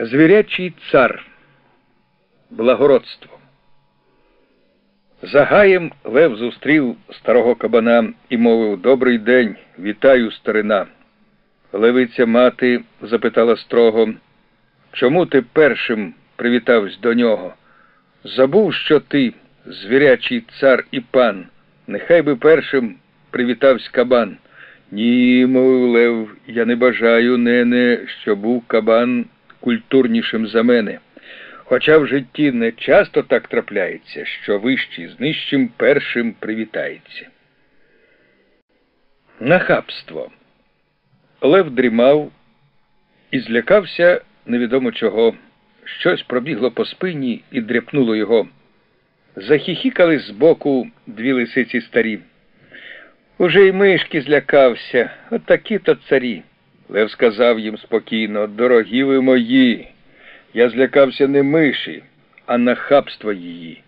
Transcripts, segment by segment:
Звірячий цар, благородство. За гаєм Лев зустрів старого кабана і мовив Добрий день, вітаю, старина. Левиця мати запитала строго, чому ти першим привітався до нього? Забув, що ти, звірячий цар і пан, нехай би першим привітався кабан. Ні, мовив Лев, я не бажаю, нене, що був кабан культурнішим за мене. Хоча в житті не часто так трапляється, що вищий з нижчим першим привітається. Нахабство. Лев дрімав і злякався невідомо чого. Щось пробігло по спині і дряпнуло його. Захіхікали збоку дві лисиці старі. Уже й мишки злякався, отакі то царі. Лев сказав їм спокійно, дорогі ви мої, я злякався не миші, а нахабства її.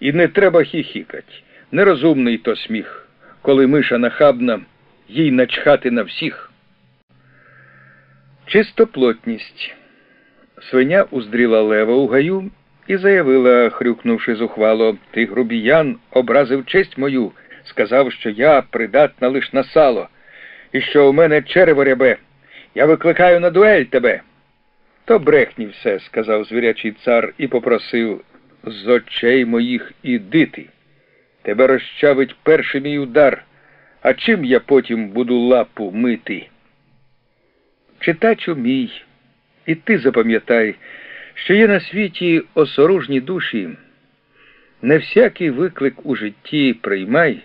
І не треба хіхікать. Нерозумний то сміх, коли миша нахабна, їй начхати на всіх. Чистоплотність. Свиня уздріла лева у гаю і заявила, хрюкнувши зухвало, ти грубіян образив честь мою, сказав, що я придатна лиш на сало, і що у мене черево рябе. Я викликаю на дуель тебе. То брехні все, сказав звірячий цар і попросив з очей моїх іди ти. Тебе розчавить перший мій удар, а чим я потім буду лапу мити? Читачу мій, і ти запам'ятай, що є на світі осоружні душі. Не всякий виклик у житті приймай,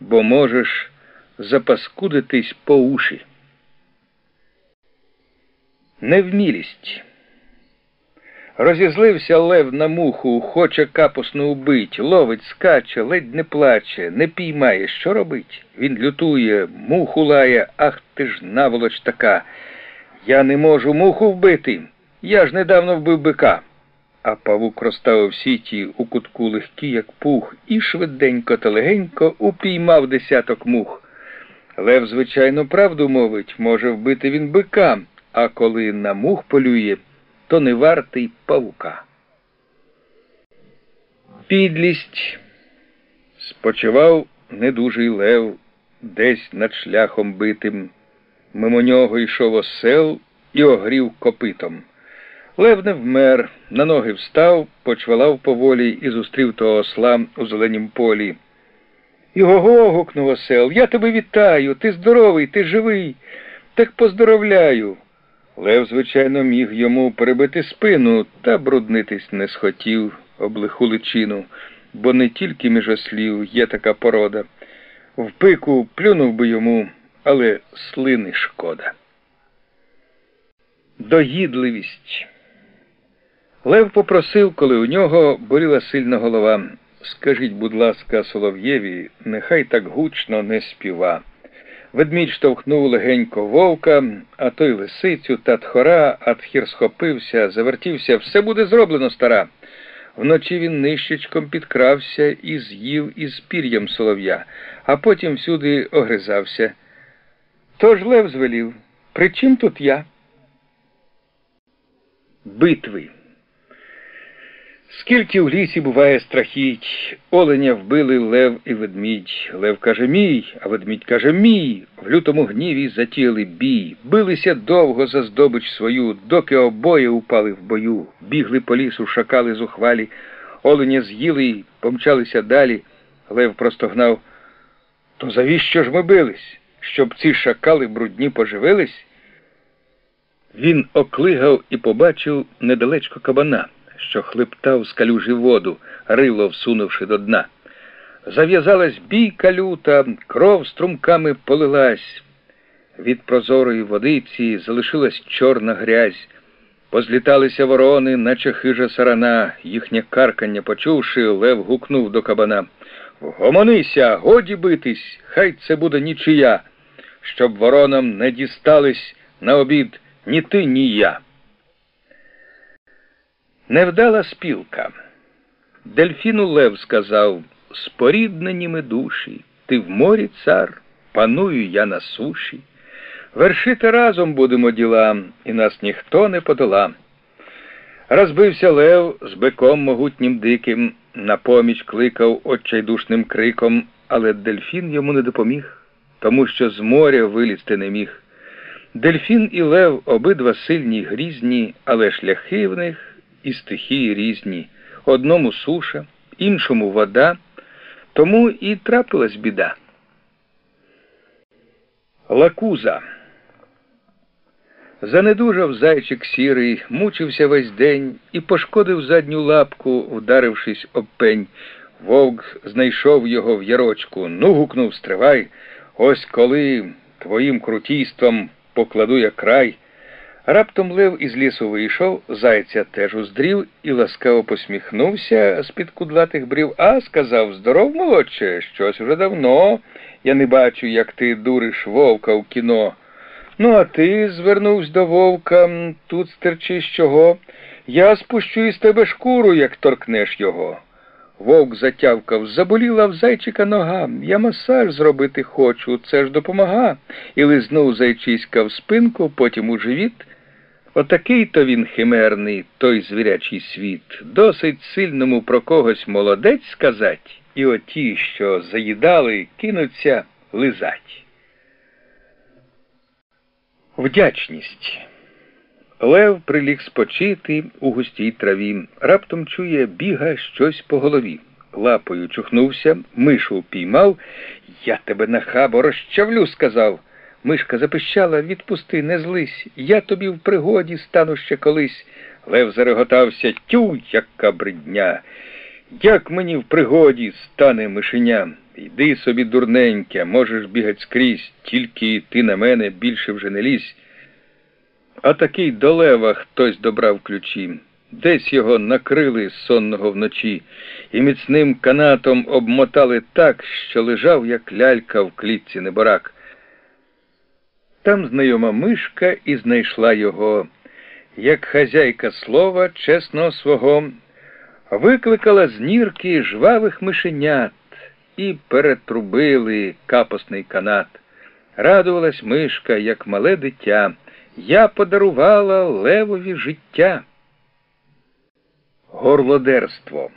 бо можеш запаскудитись по уші. Невмілість. Розізлився лев на муху, хоче капусну убить, ловить, скаче, ледь не плаче, не піймає. Що робить? Він лютує, муху лає, ах ти ж наволоч така. Я не можу муху вбити. Я ж недавно вбив бика. А павук розставив сіті у кутку легкі, як пух, і швиденько та легенько упіймав десяток мух. Лев, звичайно, правду мовить, може вбити він бика, а коли на мух полює, то не вартий павука. Підлість спочивав недужий лев десь над шляхом битим. Мимо нього йшов осел і огрів копитом. Лев не вмер, на ноги встав, почвалав поволі і зустрів того осла у зеленім полі. Його гукнув осел. Я тебе вітаю, ти здоровий, ти живий. Так поздоровляю. Лев, звичайно, міг йому перебити спину, та бруднитись не схотів об лиху личину, бо не тільки між ослів є така порода. В пику плюнув би йому, але слини шкода. Догідливість. Лев попросив, коли у нього боліла сильна голова. Скажіть, будь ласка, Солов'єві, нехай так гучно не співа. Ведмідь штовхнув легенько вовка, а той лисицю та тхора, а тхір схопився, завертівся, все буде зроблено, стара. Вночі він нищечком підкрався і з'їв із пір'ям солов'я, а потім всюди огризався. Тож Лев звелів, при чим тут я? Битви. Скільки в лісі буває страхіть, оленя вбили лев і ведмідь. Лев каже мій, а ведмідь каже мій. В лютому гніві затіяли бій, билися довго за здобич свою, доки обоє упали в бою, бігли по лісу, шакали зухвалі, оленя з'їли й помчалися далі. Лев простогнав. То завіщо ж ми бились? Щоб ці шакали брудні поживились? Він оклигав і побачив недалечко кабана що хлептав з калюжі воду, рило всунувши до дна. Зав'язалась бійка люта, кров струмками полилась. Від прозорої водиці залишилась чорна грязь. Позліталися ворони, наче хижа сарана, їхнє каркання почувши, Лев гукнув до кабана. Гомонися, годі битись, хай це буде нічия, щоб воронам не дістались на обід ні ти, ні я. Невдала спілка. Дельфіну Лев сказав споріднені ми душі, ти в морі цар, паную я на суші. Вершити разом будемо діла, і нас ніхто не подола. Розбився лев з биком могутнім диким, на поміч кликав отчайдушним криком, але дельфін йому не допоміг, тому що з моря вилізти не міг. Дельфін і лев обидва сильні й грізні, але шляхи в них і стихії різні. Одному суша, іншому вода, тому і трапилась біда. Лакуза Занедужав зайчик сірий, мучився весь день і пошкодив задню лапку, вдарившись об пень. Вовк знайшов його в ярочку, ну гукнув стривай. Ось коли твоїм крутійством покладу я край. Раптом лев із лісу вийшов, зайця теж уздрів і ласкаво посміхнувся з під кудлатих брів, а сказав Здоров, молодче, щось уже давно. Я не бачу, як ти дуриш вовка в кіно. Ну, а ти звернувся до вовка, тут стерчиш чого. Я спущу із тебе шкуру, як торкнеш його. Вовк затявкав, заболіла в зайчика нога. Я масаж зробити хочу, це ж допомога. І лизнув зайчиська в спинку, потім у живіт. Отакий то він химерний, той звірячий світ. Досить сильному про когось молодець сказать, і оті, що заїдали, кинуться лизать. Вдячність. Лев приліг спочити у густій траві, раптом чує, біга щось по голові. Лапою чухнувся, мишу упіймав. Я тебе на хабо розчавлю, сказав. Мишка запищала відпусти, не злись, я тобі в пригоді стану ще колись. Лев зареготався тю, яка бридня. Як мені в пригоді стане мишеня? Йди собі, дурненьке, можеш бігать скрізь, тільки ти на мене більше вже не лізь. А такий до лева хтось добрав ключі. Десь його накрили сонного вночі і міцним канатом обмотали так, що лежав, як лялька в клітці неборак. Там знайома мишка і знайшла його, як хазяйка слова чесного свого, викликала з нірки жвавих мишенят і перетрубили капосний канат. Радувалась мишка, як мале дитя. Я подарувала левові життя. Горлодерство.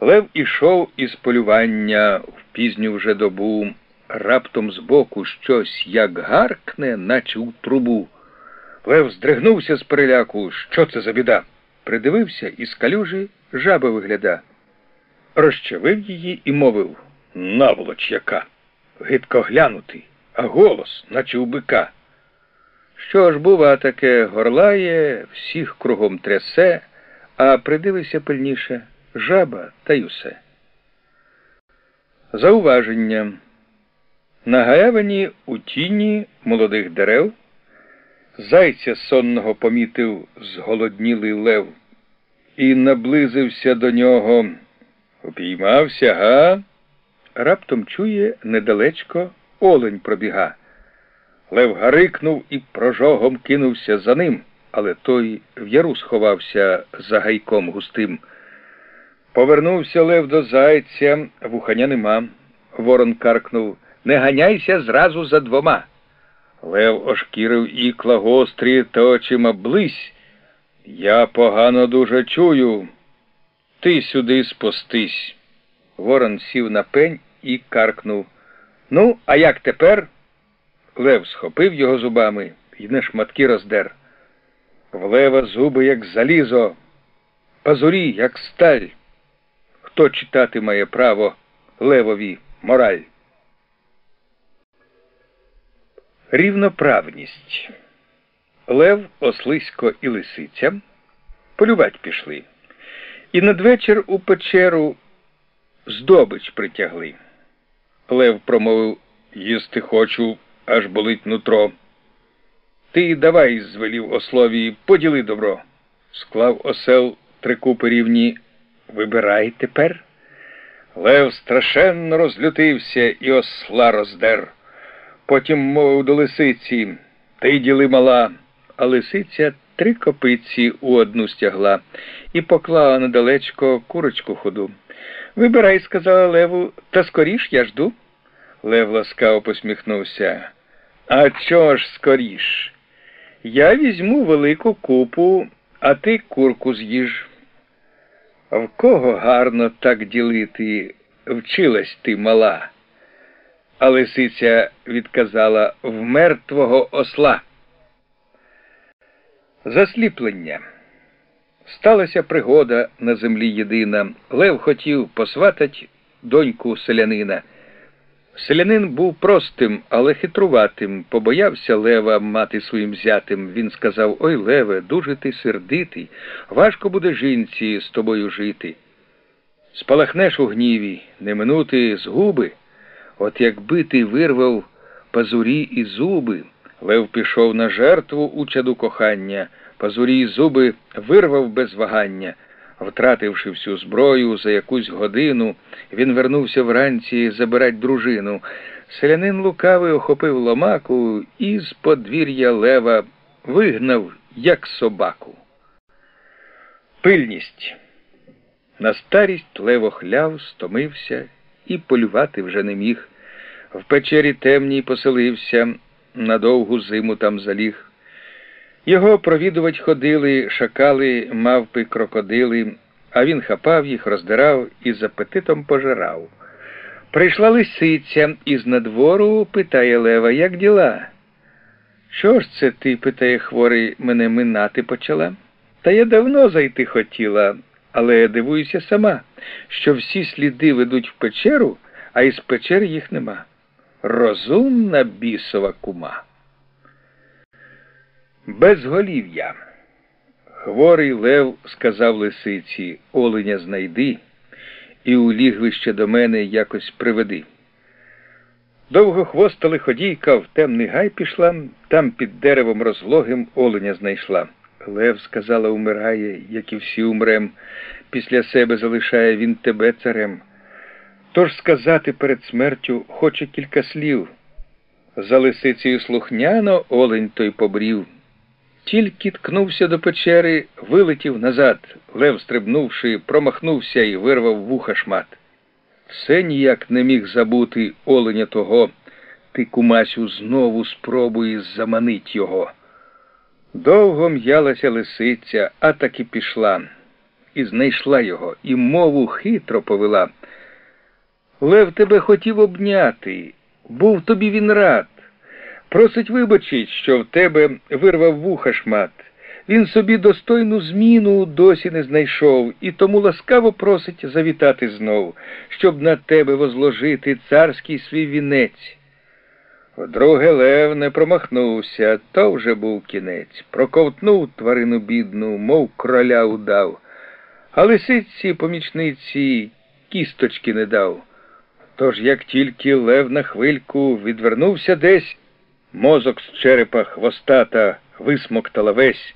Лев ішов із полювання в пізню вже добу, раптом збоку щось як гаркне, наче у трубу. Лев здригнувся з переляку. Що це за біда? Придивився і з калюжі жаба вигляда розчавив її і мовив Наволоч яка. Гидко глянути, а голос, наче у бика. Що ж, бува, таке горлає, всіх кругом трясе, а придивися пильніше жаба та й усе. Зауваження. На гаявині у тіні молодих дерев зайця сонного помітив зголоднілий лев і наблизився до нього. Упіймався, га? Раптом чує недалечко олень пробіга. Лев гарикнув і прожогом кинувся за ним, але той в яру сховався за гайком густим. Повернувся Лев до зайця, вуханя нема. Ворон каркнув Не ганяйся зразу за двома. Лев ошкірив ікла гострі та очима близь. Я погано дуже чую. Ти сюди спустись. Ворон сів на пень і каркнув. Ну, а як тепер? Лев схопив його зубами і на шматки роздер. В лева зуби, як залізо, пазурі, як сталь. Хто читати має право левові мораль? Рівноправність. Лев, ослисько і лисиця полювать пішли. І надвечір у печеру здобич притягли. Лев промовив їсти хочу, аж болить нутро. Ти давай, звелів ослові, поділи добро. Склав осел три купи рівні. Вибирай тепер. Лев страшенно розлютився і осла роздер. Потім мовив до лисиці Ти діли мала, а лисиця три копиці у одну стягла і поклала недалечко курочку ходу. Вибирай, сказала Леву, та скоріш я жду. Лев ласкаво посміхнувся. А чого ж скоріш? Я візьму велику купу а ти курку з'їж. В кого гарно так ділити, вчилась ти мала? А лисиця відказала в мертвого осла. Засліплення. Сталася пригода на землі єдина. Лев хотів посватать доньку селянина. Селянин був простим, але хитруватим. Побоявся Лева мати своїм зятим. Він сказав Ой, Леве, дуже ти сердитий, важко буде жінці з тобою жити. Спалахнеш у гніві, не минути згуби. От якби ти вирвав пазурі і зуби, Лев пішов на жертву у чаду кохання, пазурі і зуби вирвав без вагання. Втративши всю зброю за якусь годину, він вернувся вранці забирать дружину. Селянин лукавий охопив ломаку і з подвір'я лева вигнав, як собаку. Пильність. На старість лево хляв, стомився і полювати вже не міг. В печері темній поселився, на довгу зиму там заліг. Його провідувать ходили, шакали, мавпи, крокодили, а він хапав їх, роздирав і з апетитом пожирав. Прийшла лисиця із надвору, питає Лева, як діла? Що ж це ти, питає хворий, мене минати почала? Та я давно зайти хотіла, але я дивуюся сама, що всі сліди ведуть в печеру, а із печер їх нема. Розумна бісова кума. Безголів'я. Хворий Лев сказав лисиці Оленя знайди і у лігвище до мене якось приведи. Довго хвоста лиходійка в темний гай пішла, там під деревом розлогим оленя знайшла. Лев сказала, умирає, як і всі умрем, після себе залишає він тебе царем. Тож сказати перед смертю хоче кілька слів. За лисицею слухняно олень той побрів. Тільки ткнувся до печери, вилетів назад, лев, стрибнувши, промахнувся і вирвав вуха шмат. Все ніяк не міг забути оленя того, ти, кумасю, знову спробує заманить його. Довго м'ялася лисиця, а так і пішла, і знайшла його, і мову хитро повела. Лев тебе хотів обняти, був тобі він рад. Просить вибачить, що в тебе вирвав вуха шмат. Він собі достойну зміну досі не знайшов, і тому ласкаво просить завітати знов, щоб на тебе возложити царський свій вінець. Вдруге Лев не промахнувся, то вже був кінець. Проковтнув тварину бідну, мов кроля удав, а лисиці помічниці кісточки не дав. Тож, як тільки Лев на хвильку відвернувся десь, Мозок з черепа хвостата висмоктала весь.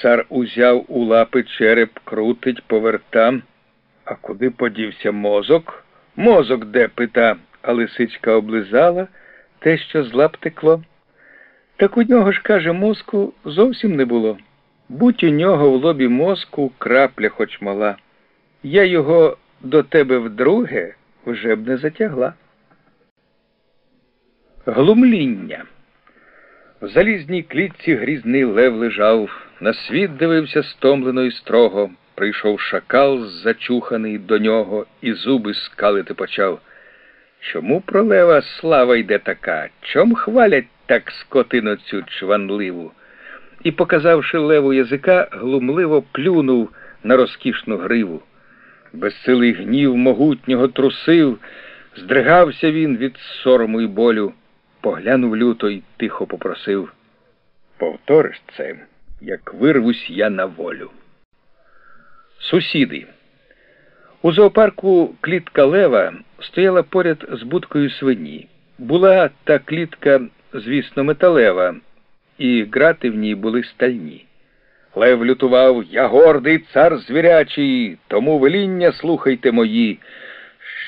Цар узяв у лапи череп, крутить, повертам. А куди подівся мозок? Мозок де пита, а лисичка облизала те, що з лап текло. Так у нього ж, каже, мозку зовсім не було. Будь у нього в лобі мозку крапля хоч мала. Я його до тебе вдруге вже б не затягла. Глумління. В залізній клітці грізний лев лежав, на світ дивився стомлено і строго. Прийшов шакал зачуханий до нього і зуби скалити почав. Чому про лева слава йде така? Чом хвалять так скотину цю чванливу? І, показавши леву язика, глумливо плюнув на розкішну гриву. Безсилий гнів могутнього трусив, здригався він від сорому й болю поглянув люто й тихо попросив Повториш це, як вирвусь я на волю. Сусіди. У зоопарку клітка Лева стояла поряд з будкою свині. Була та клітка, звісно, металева, і грати в ній були стальні. Лев лютував Я гордий цар звірячий, тому веління слухайте мої.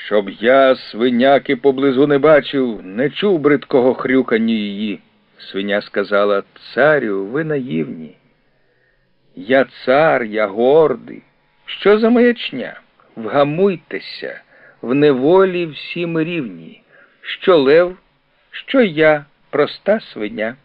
Щоб я свиняки поблизу не бачив, не чув бридкого хрюкання її. Свиня сказала Царю, ви наївні. Я цар, я гордий. Що за маячня? Вгамуйтеся, в неволі всі ми рівні. Що лев, що я, проста свиня.